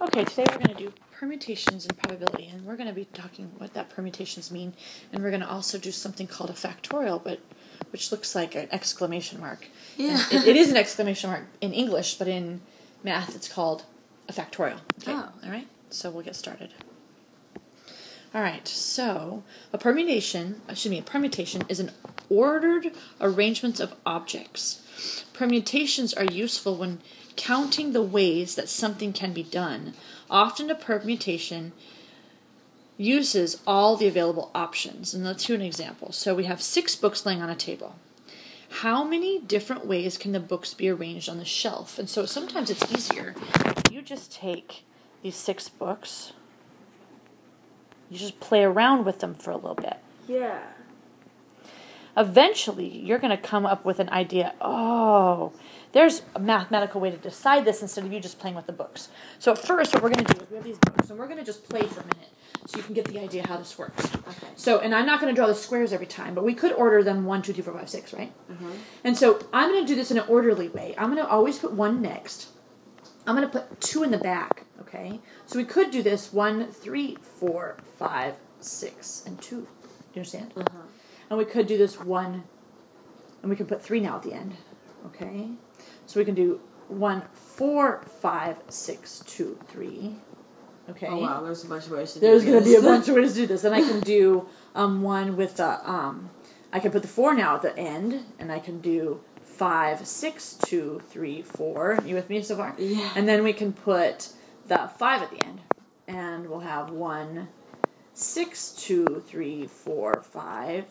Okay, today we're going to do permutations and probability, and we're going to be talking what that permutations mean, and we're going to also do something called a factorial, but which looks like an exclamation mark. Yeah. It, it is an exclamation mark in English, but in math it's called a factorial. Oh, okay. Oh. All right. So we'll get started. All right. So a permutation, excuse me, a permutation is an ordered arrangement of objects. Permutations are useful when counting the ways that something can be done. Often a permutation uses all the available options. And let's do an example. So we have six books laying on a table. How many different ways can the books be arranged on the shelf? And so sometimes it's easier. You just take these six books, you just play around with them for a little bit. Yeah. Eventually, you're going to come up with an idea. Oh, there's a mathematical way to decide this instead of you just playing with the books. So at first, what we're going to do is we have these books, and we're going to just play for a minute so you can get the idea how this works. Okay. So, and I'm not going to draw the squares every time, but we could order them one, two, three, four, five, six, right? Mhm. And so I'm going to do this in an orderly way. I'm going to always put one next. I'm going to put two in the back, okay? So we could do this one, three, four, five, six, and two. Do you understand? Uh-huh. And we could do this one, and we can put three now at the end, okay? So we can do one, four, five, six, two, three, okay? Oh wow, there's a bunch of ways to There's do There's going to be a bunch of ways to do this. And I can do um, one with the, um, I can put the four now at the end, and I can do five, six, two, three, four. You with me so far? Yeah. And then we can put the five at the end, and we'll have one, six, two, three, four, five.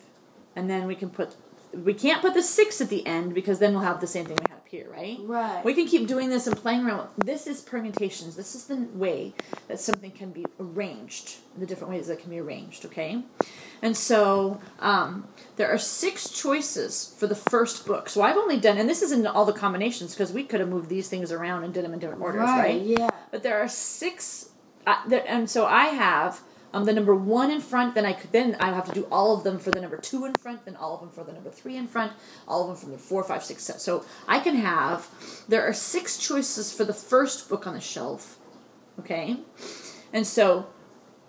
And then we can put, we can't put the six at the end because then we'll have the same thing we have here, right? Right. We can keep doing this and playing around. with- This is permutations. This is the way that something can be arranged. The different ways that can be arranged. Okay, and so um, there are six choices for the first book. So I've only done, and this isn't all the combinations because we could have moved these things around and did them in different orders, right? Yeah. But there are six, uh, there, and so I have um, the number one in front. Then I could then I have to do all of them for the number two in front. Then all of them for the number three in front. All of them from the four, five, six, seven. So I can have. There are six choices for the first book on the shelf. Okay, and so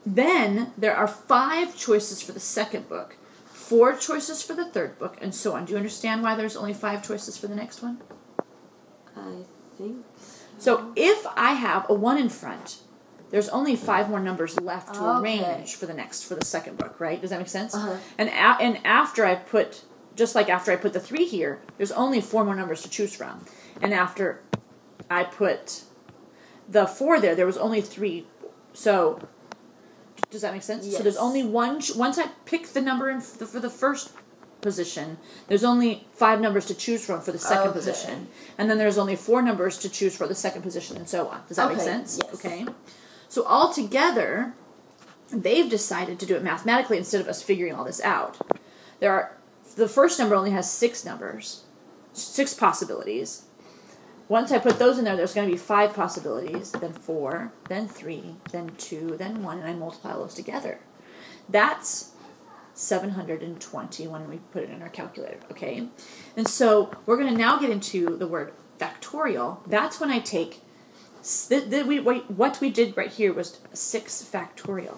then there are five choices for the second book. Four choices for the third book, and so on. Do you understand why there's only five choices for the next one? I think. So if I have a one in front, there's only five more numbers left to Okay. arrange for the next for the second book, right? Does that make sense? Uh-huh. And a- and after I put just like after I put the three here, there's only four more numbers to choose from. And after I put the four there, there was only three. So does that make sense? So there's only one. ch- Once I pick the number in f- the, for the first position, there's only five numbers to choose from for the second Okay. position, and then there's only four numbers to choose for the second position, and so on. Does that make sense? yes. Okay. So altogether, they've decided to do it mathematically instead of us figuring all this out. There are the first number only has six numbers, six possibilities. Once I put those in there, there's going to be five possibilities, then four, then three, then two, then one, and I multiply those together. That's 720 when we put it in our calculator, okay? And so we're going to now get into the word factorial. That's when I take what we did right here was 6 factorial.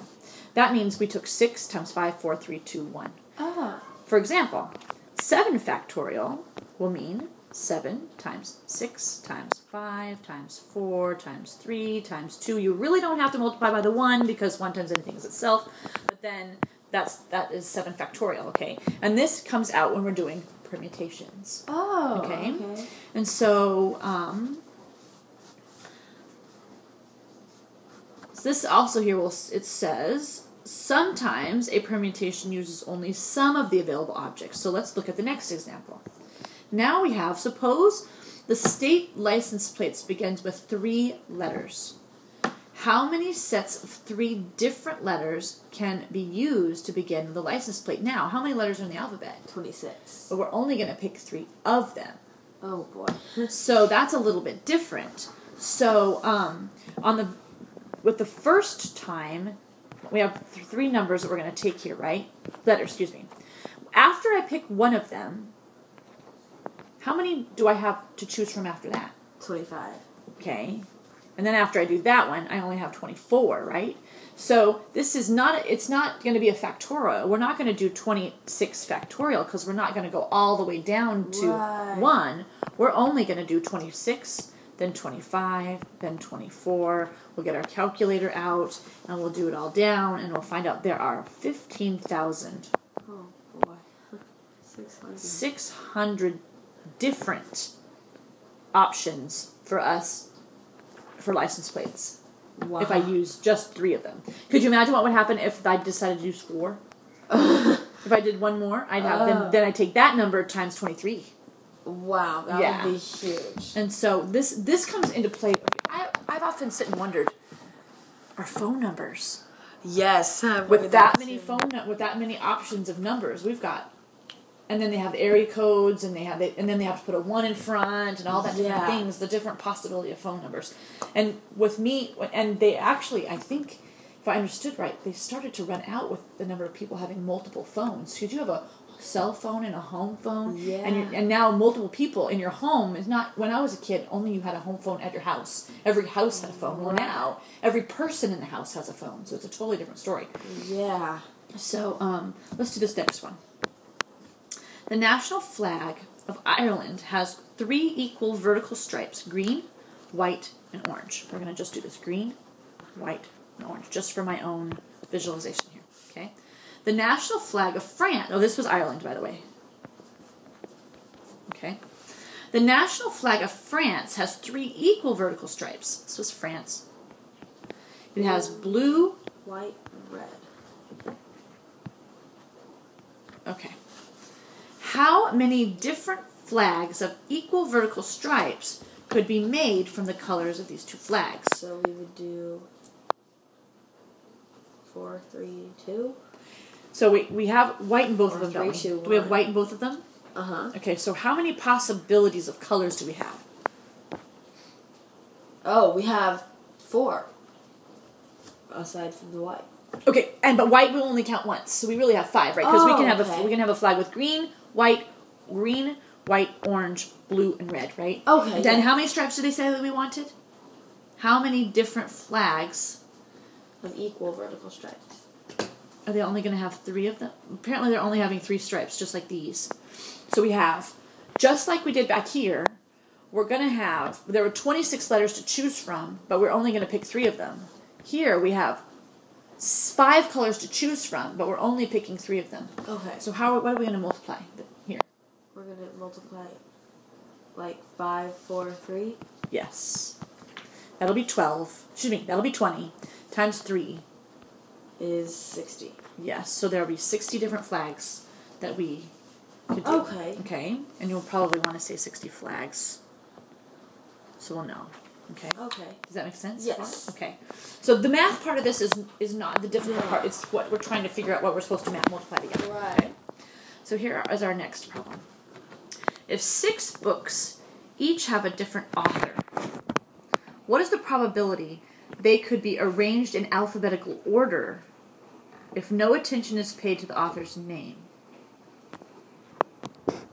That means we took 6 times 5, 4, 3, 2, 1. Ah. For example, 7 factorial will mean 7 times 6 times 5 times 4 times 3 times 2. You really don't have to multiply by the 1 because 1 times anything is itself, but then that's that is 7 factorial, okay? And this comes out when we're doing permutations. Oh. Okay. Okay. And so, um, this also here will it says sometimes a permutation uses only some of the available objects. So let's look at the next example. Now we have suppose the state license plates begins with three letters. How many sets of three different letters can be used to begin the license plate? Now, how many letters are in the alphabet? Twenty-six. But we're only going to pick three of them. Oh boy. So that's a little bit different. So um, on the with the first time, we have th- three numbers that we're going to take here, right? Letters, excuse me. After I pick one of them, how many do I have to choose from after that? Twenty-five. Okay. And then after I do that one, I only have 24, right? So this is not, it's not going to be a factorial. We're not going to do 26 factorial because we're not going to go all the way down to Right. 1. We're only going to do 26, then 25, then 24. We'll get our calculator out and we'll do it all down and we'll find out there are 15,000 Oh boy. Six hundred. 600 different options for us for license plates Wow. if I use just three of them. Could you imagine what would happen if I decided to use four? if I did one more, I'd have Oh. then then I take that number times 23. Wow, that Yeah. would be huge. And so this this comes into play. I I've often sit and wondered our phone numbers Yes. I've with wondered that many phone with that many options of numbers we've got and then they have the area codes and they have it and then they have to put a one in front and all that different Yeah. things the different possibility of phone numbers and with me and they actually i think if i understood right they started to run out with the number of people having multiple phones could you have a cell phone and a home phone and Yeah. and now multiple people in your home is not when i was a kid only you had a home phone at your house every house had a phone well now every person in the house has a phone so it's a totally different story Yeah. so um, let's do this next one. The national flag of Ireland has three equal vertical stripes green, white, and orange. We're going to just do this green, white, and orange, just for my own visualization here. Okay? The national flag of France, oh, this was Ireland, by the way. Okay? The national flag of France has three equal vertical stripes. This was France. It has blue, White, red. Okay. How many different flags of equal vertical stripes could be made from the colors of these two flags? So we would do four, three, two. So we, we have white in both Or of them, three, we? two, do we have white in both of them? Uh huh. Okay, so how many possibilities of colors do we have? Oh, we have four. Aside from the white. Okay, and but white will only count once, so we really have five, right? Because we Oh, can have a we can have a flag with green, white, green, white, orange, blue, and red, right? Okay, Then yeah. how many stripes did they say that we wanted? How many different flags Of equal vertical stripes. Are they only going to have three of them? Apparently, they're only having three stripes, just like these. So we have, just like we did back here, we're going to have, there were 26 letters to choose from, but we're only going to pick three of them. Here we have five colors to choose from, but we're only picking three of them. Okay. So how, what are we going to multiply here? We're gonna multiply like five, four, three. Yes. That'll be 12. Excuse me, that'll be 20 times 3. is 60. Yes, so there'll be 60 different flags that we could do. Okay. Okay, and you'll probably want to say 60 flags. So we'll know. Okay. Okay. Does that make sense? Yes. Okay. So the math part of this is is not the difficult Yeah. part. It's what we're trying to figure out what we're supposed to math multiply together. Right. So here is our next problem. If six books each have a different author, what is the probability they could be arranged in alphabetical order if no attention is paid to the author's name?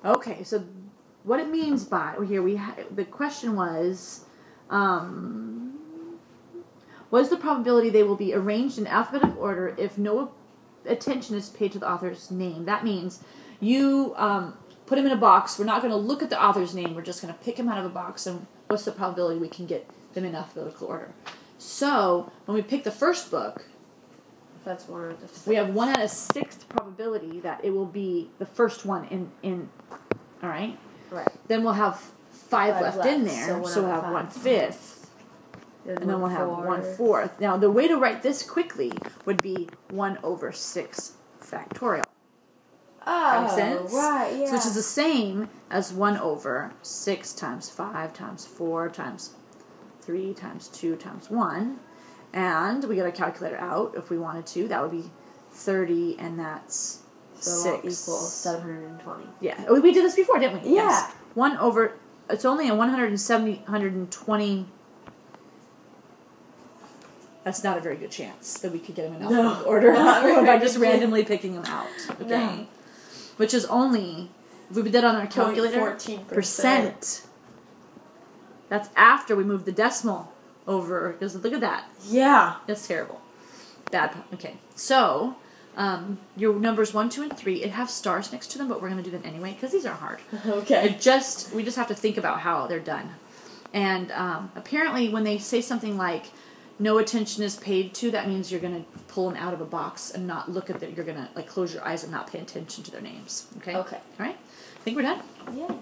Okay, so what it means by here we ha- the question was um, what is the probability they will be arranged in alphabetical order if no attention is paid to the author's name? That means you um, put him in a box. We're not going to look at the author's name. We're just going to pick him out of a box, and what's the probability we can get them in alphabetical order? So when we pick the first book, That's one of the. we have one out of six probability that it will be the first one in in. All right. Right. Then we'll have five, Five left, left, in there, so so, we'll have of one five. fifth, and then we'll have one fourth. Now the way to write this quickly would be one over six factorial. Oh, Makes sense? right. Yeah. So which is the same as one over six times five times four times three times two times one, and we get our calculator out if we wanted to. That would be thirty, and that's so six equals 720. yeah, we we did this before, didn't we? Yeah. One over. It's only a 170, 120. That's not a very good chance that we could get them in No, order by just randomly picking them out. Okay. No. Which is only if we did that on our calculator 14%. percent. That's after we move the decimal over because look at that. Yeah. That's terrible. Bad. Okay. So, um, your numbers one, two, and three, it have stars next to them, but we're going to do them anyway because these are hard. Okay. It just we just have to think about how they're done. And um, apparently, when they say something like "no attention is paid to," that means you're going to pull them out of a box and not look at them. You're going to like close your eyes and not pay attention to their names. Okay. Okay. All right. I think we're done. Yeah.